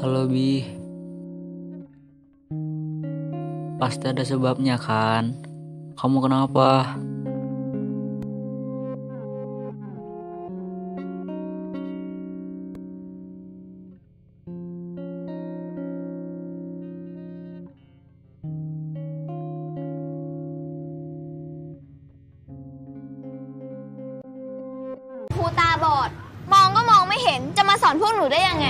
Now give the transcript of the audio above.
Halo Bi Pasti ada sebabnya kan Kamu kenapa? ครูตาบอด มองก็มองไม่เห็นจะมาสอนพวกหนูได้ยังไง